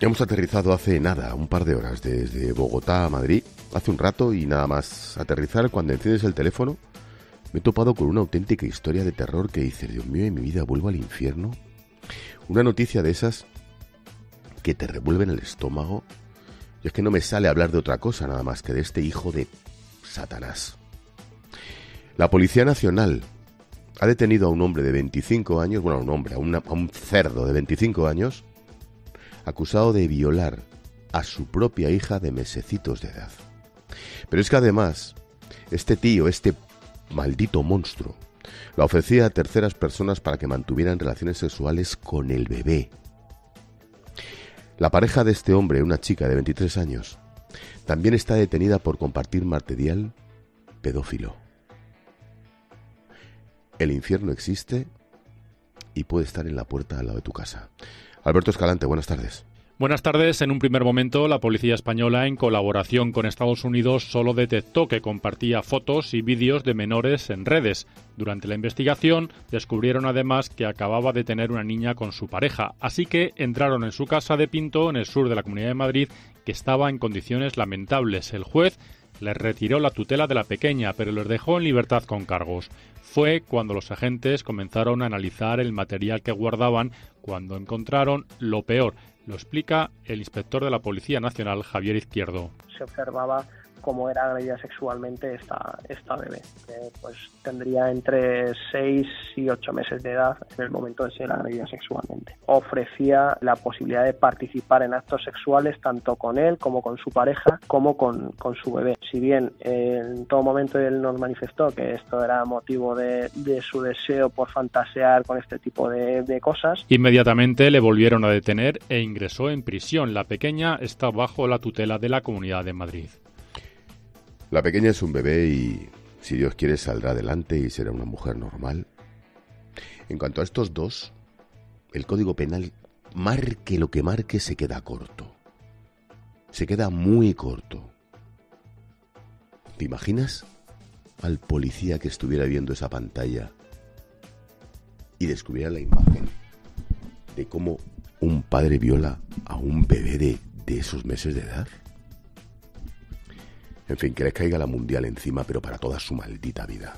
Hemos aterrizado hace nada, un par de horas, desde Bogotá a Madrid, hace un rato y nada más aterrizar cuando enciendes el teléfono, me he topado con una auténtica historia de terror que dice, Dios mío, en mi vida vuelvo al infierno. Una noticia de esas que te revuelven el estómago. Y es que no me sale hablar de otra cosa nada más que de este hijo de Satanás. La Policía Nacional ha detenido a un hombre de 25 años, bueno, a un hombre, a, a un cerdo de 25 años, acusado de violar a su propia hija de mesecitos de edad. Pero es que además, este tío, este maldito monstruo, la ofrecía a terceras personas para que mantuvieran relaciones sexuales con el bebé. La pareja de este hombre, una chica de 23 años, también está detenida por compartir material pedófilo. El infierno existe y puede estar en la puerta al lado de tu casa. Alberto Escalante, buenas tardes. Buenas tardes. En un primer momento, la policía española, en colaboración con Estados Unidos, solo detectó que compartía fotos y vídeos de menores en redes. Durante la investigación, descubrieron además que acababa de tener una niña con su pareja, así que entraron en su casa de Pinto, en el sur de la Comunidad de Madrid, que estaba en condiciones lamentables. El juez les retiró la tutela de la pequeña, pero les dejó en libertad con cargos. Fue cuando los agentes comenzaron a analizar el material que guardaban cuando encontraron lo peor. Lo explica el inspector de la Policía Nacional, Javier Izquierdo. Se observaba cómo era agredida sexualmente esta, esta bebé. pues tendría entre 6 y 8 meses de edad en el momento de ser agredida sexualmente. Ofrecía la posibilidad de participar en actos sexuales tanto con él como con su pareja como con, con su bebé. Si bien en todo momento él nos manifestó que esto era motivo de, de su deseo por fantasear con este tipo de, de cosas. Inmediatamente le volvieron a detener e ingresó en prisión. La pequeña está bajo la tutela de la Comunidad de Madrid. La pequeña es un bebé y, si Dios quiere, saldrá adelante y será una mujer normal. En cuanto a estos dos, el Código Penal, marque lo que marque, se queda corto. Se queda muy corto. ¿Te imaginas al policía que estuviera viendo esa pantalla y descubriera la imagen de cómo un padre viola a un bebé de, de esos meses de edad? En fin, que les caiga la mundial encima, pero para toda su maldita vida.